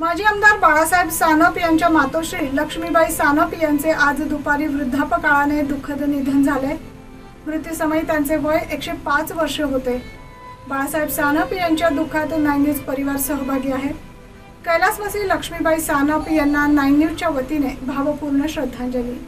माजी आमदार बाळासाहेब सानप यांच्या मातोश्री लक्ष्मीबाई सानप यांचे आज दुपारी वृद्धापकाळाने दुःखद निधन झाले. मृत्यूसमयी त्यांचे वय एकशे पाच वर्ष होते. बाळासाहेब सानप यांच्या दुःखात नाईन न्यूज परिवार सहभागी आहे. कैलासवासी लक्ष्मीबाई सानप यांना नाईन न्यूजच्या वतीने भावपूर्ण श्रद्धांजली.